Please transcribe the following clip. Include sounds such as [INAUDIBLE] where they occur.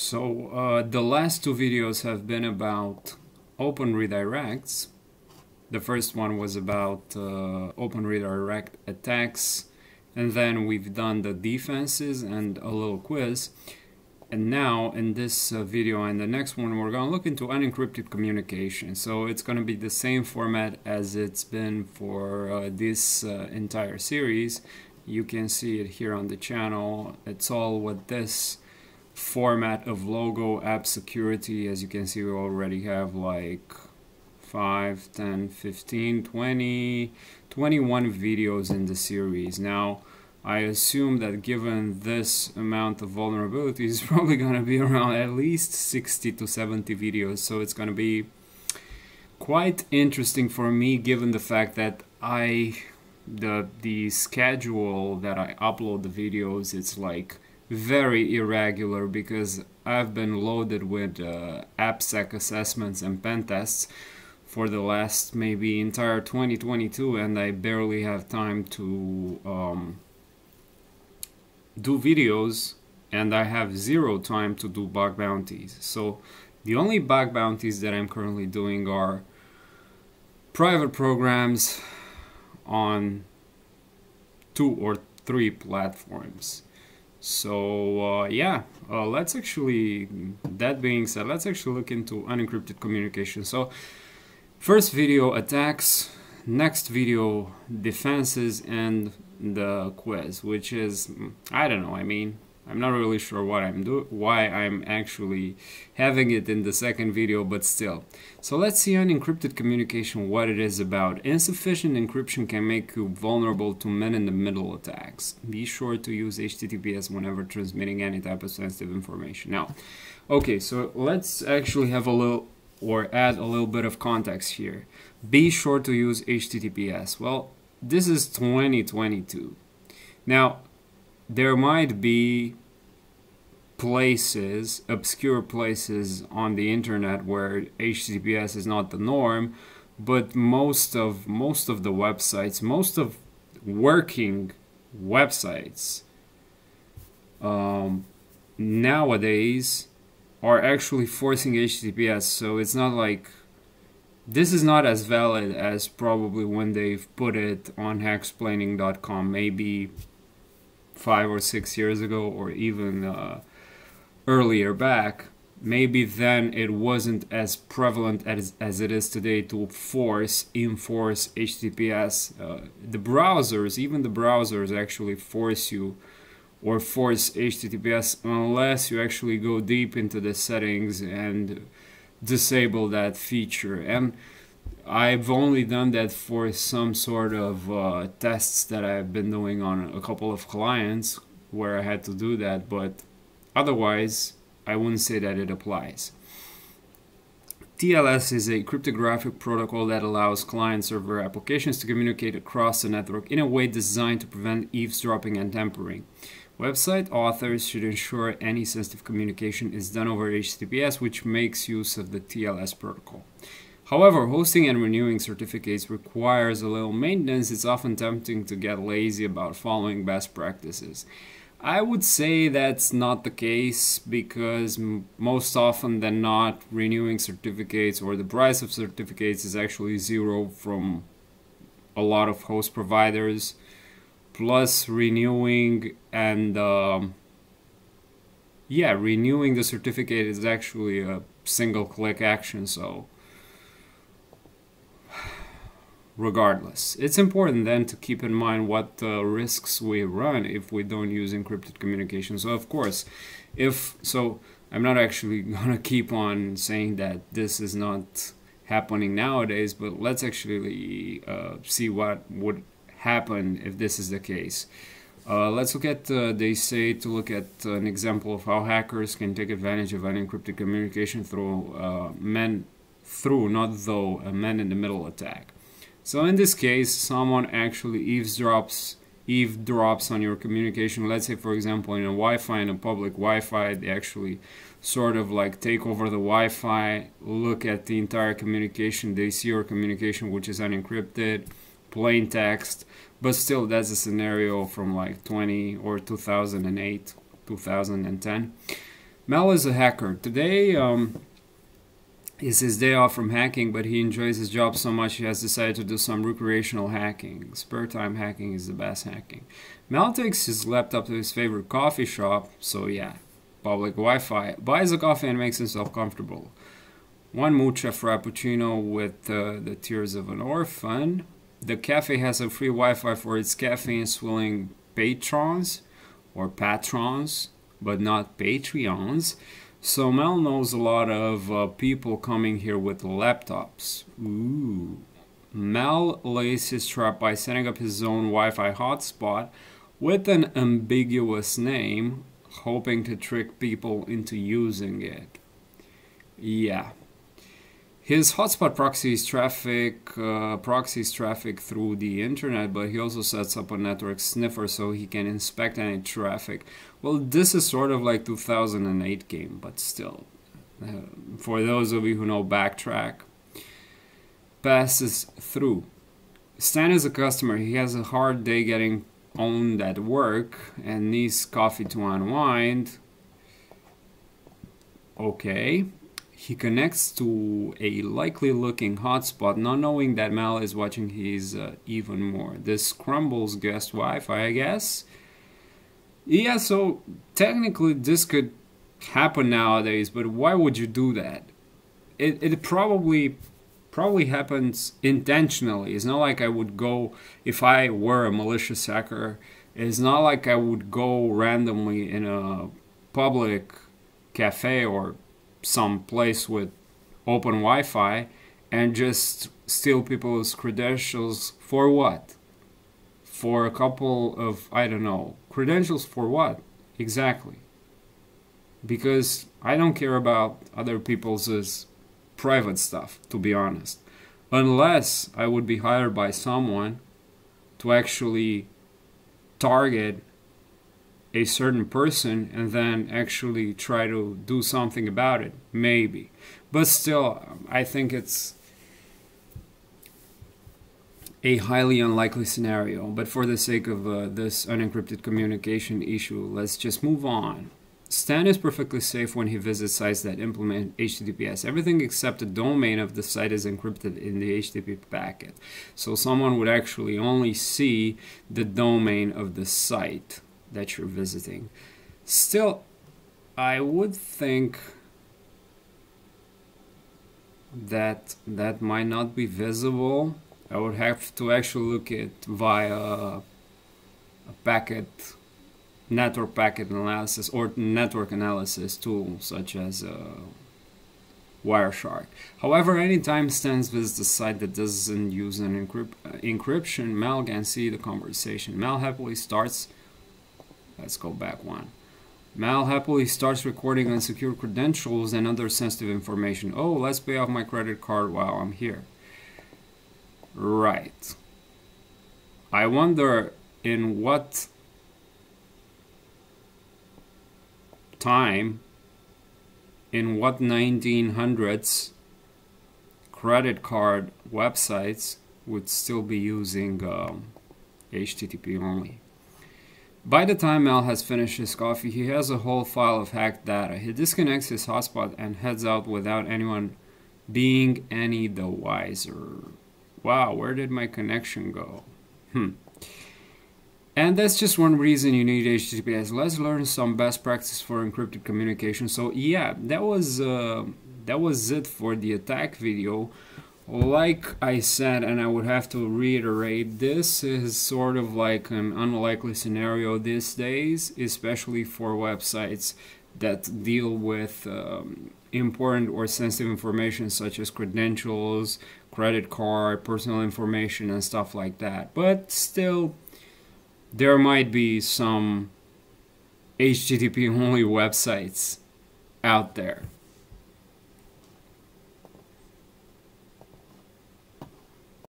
So uh, the last two videos have been about open redirects. The first one was about uh, open redirect attacks and then we've done the defenses and a little quiz. And now in this uh, video and the next one we're to look into unencrypted communication. So it's to be the same format as it's been for uh, this uh, entire series. You can see it here on the channel. It's all with this format of logo app security as you can see we already have like 5 10 15 20 21 videos in the series. Now I assume that given this amount of vulnerabilities it's [LAUGHS] probably going to be around at least 60 to 70 videos. So it's going to be quite interesting for me given the fact that I the the schedule that I upload the videos it's like very irregular because I've been loaded with uh, AppSec assessments and pen tests for the last maybe entire 2022 and I barely have time to um, do videos and I have zero time to do bug bounties. So the only bug bounties that I'm currently doing are private programs on two or three platforms. So uh, yeah, uh, let's actually, that being said, let's actually look into unencrypted communication. So first video attacks, next video defenses and the quiz, which is, I don't know, I mean, I'm not really sure what I'm do why I'm actually having it in the second video, but still. So let's see unencrypted communication, what it is about. Insufficient encryption can make you vulnerable to man-in-the-middle attacks. Be sure to use HTTPS whenever transmitting any type of sensitive information. Now, okay, so let's actually have a little or add a little bit of context here. Be sure to use HTTPS. Well, this is 2022. Now, there might be places, obscure places on the internet where HTTPS is not the norm, but most of most of the websites, most of working websites um, nowadays are actually forcing HTTPS. So it's not like this is not as valid as probably when they've put it on hacksplaining.com maybe five or six years ago or even uh, earlier back maybe then it wasn't as prevalent as, as it is today to force enforce https uh, the browsers even the browsers actually force you or force https unless you actually go deep into the settings and disable that feature. And I've only done that for some sort of uh, tests that I've been doing on a couple of clients where I had to do that, but otherwise, I wouldn't say that it applies. TLS is a cryptographic protocol that allows client server applications to communicate across the network in a way designed to prevent eavesdropping and tampering. Website authors should ensure any sensitive communication is done over HTTPS, which makes use of the TLS protocol. However, hosting and renewing certificates requires a little maintenance. It's often tempting to get lazy about following best practices. I would say that's not the case because most often than not, renewing certificates or the price of certificates is actually zero from a lot of host providers. Plus, renewing and um, yeah, renewing the certificate is actually a single click action. So regardless. It's important then to keep in mind what uh, risks we run if we don't use encrypted communication. So of course, if so, I'm not actually [LAUGHS] gonna keep on saying that this is not happening nowadays, but let's actually uh, see what would happen if this is the case. Uh, let's look at, uh, they say to look at an example of how hackers can take advantage of unencrypted communication through uh, men, through, not though, a man-in-the-middle attack. So in this case, someone actually eavesdrops eavesdrops on your communication. Let's say, for example, in a Wi-Fi, in a public Wi-Fi, they actually sort of like take over the Wi-Fi, look at the entire communication. They see your communication, which is unencrypted, plain text, but still, that's a scenario from like 20 or 2008, 2010 Mel is a hacker. Today um, is his day off from hacking, but he enjoys his job so much he has decided to do some recreational hacking. Spare time hacking is the best hacking. Mel takes his laptop to his favorite coffee shop, so yeah, public Wi-Fi. Buys a coffee and makes himself comfortable. One mocha frappuccino with uh, the tears of an orphan. The cafe has a free Wi-Fi for its caffeine swilling patrons or patrons but not Patreons. So Mel knows a lot of uh, people coming here with laptops. Ooh. Mel lays his trap by setting up his own Wi-Fi hotspot with an ambiguous name, hoping to trick people into using it. Yeah, his hotspot proxies traffic uh, proxies traffic through the internet, but he also sets up a network sniffer so he can inspect any traffic. Well, this is sort of like 2008 game, but still. Uh, for those of you who know Backtrack, passes through. Stan is a customer. He has a hard day getting owned at work and needs coffee to unwind. Okay. He connects to a likely looking hotspot, not knowing that Mal is watching his uh, even more. This crumbles guest Wi-Fi, I guess. Yeah, so technically this could happen nowadays, but why would you do that? It, it probably probably happens intentionally. It's not like I would go if I were a malicious hacker. It's not like I would go randomly in a public cafe or some place with open Wi-Fi and just steal people's credentials for what? For a couple of I don't know credentials for what exactly? Because I don't care about other people's private stuff, to be honest, unless I would be hired by someone to actually target a certain person and then actually try to do something about it maybe but still i think it's a highly unlikely scenario but for the sake of uh, this unencrypted communication issue let's just move on Stan is perfectly safe when he visits sites that implement HTTPS. Everything except the domain of the site is encrypted in the HTTP packet. So someone would actually only see the domain of the site that you're visiting. Still, I would think that that might not be visible. I would have to actually look at via a packet network packet analysis or network analysis tool such as uh, Wireshark. However, anytime Stan visits a site that doesn't use an encrypt uh, encryption, Mal can see the conversation. Mal happily starts Let's go back one. Mal happily starts recording unsecure credentials and other sensitive information. Oh, let's pay off my credit card while I'm here. Right. I wonder in what time, in what 1900s credit card websites would still be using um, HTTP only. By the time Mal has finished his coffee, he has a whole file of hacked data. He disconnects his hotspot and heads out without anyone being any the wiser. Wow, where did my connection go? Hmm. And that's just one reason you need HTTPS. Let's learn some best practice for encrypted communication. So yeah, that was uh, that was it for the attack video like I said, and I would have to reiterate, this is sort of like an unlikely scenario these days, especially for websites that deal with um, important or sensitive information such as credentials, credit card, personal information, and stuff like that. But still, there might be some HTTP only websites out there.